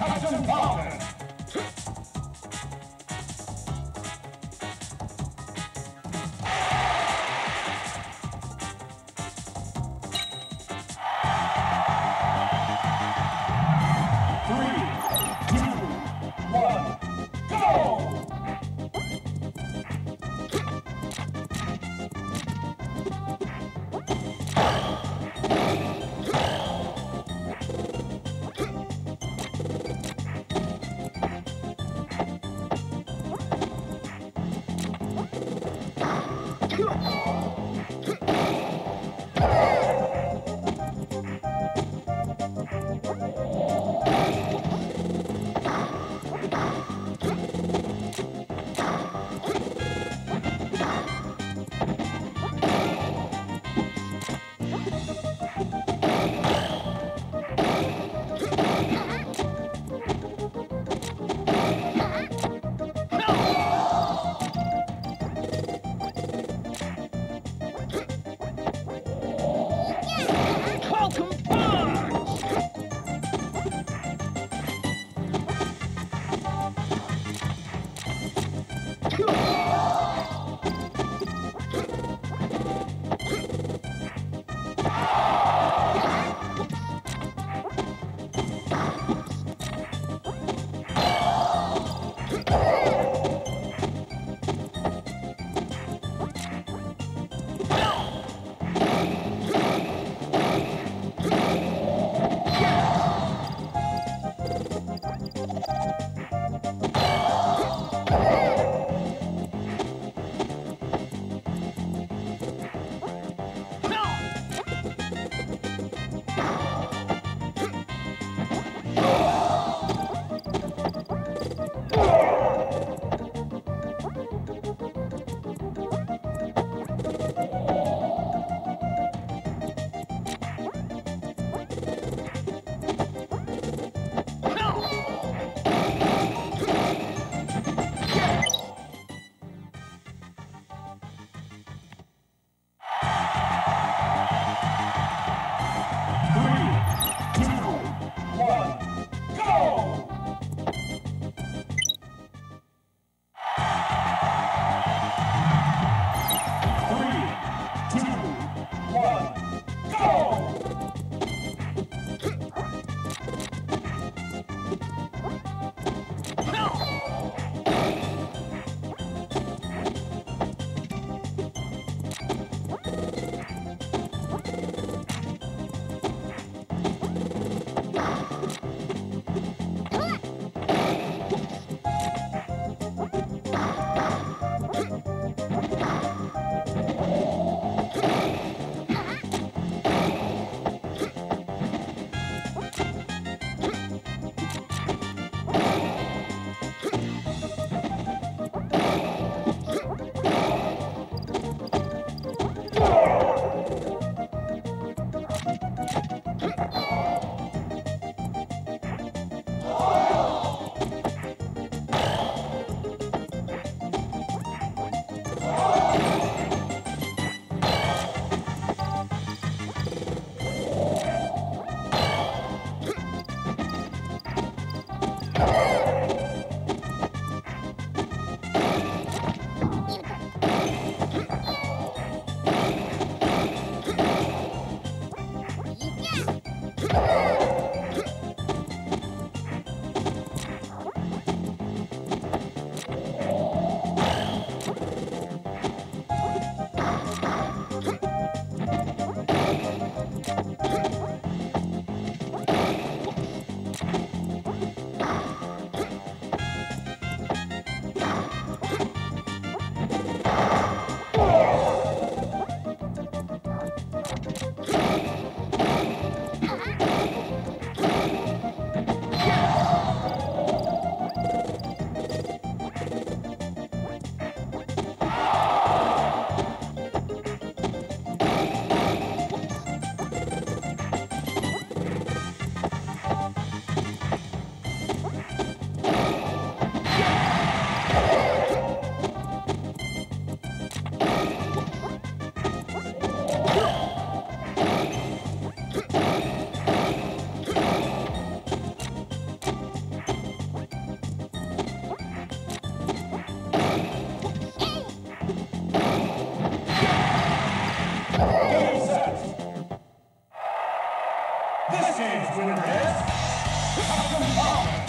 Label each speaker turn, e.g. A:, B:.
A: 他是不 Falcon.